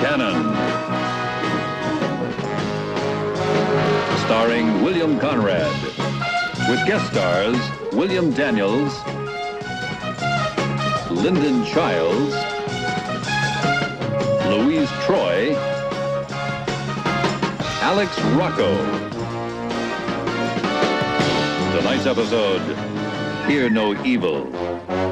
Cannon. Starring William Conrad. With guest stars William Daniels, Linden Chiles, Louise Troy, Alex Rocco. Tonight's episode, Hear no evil.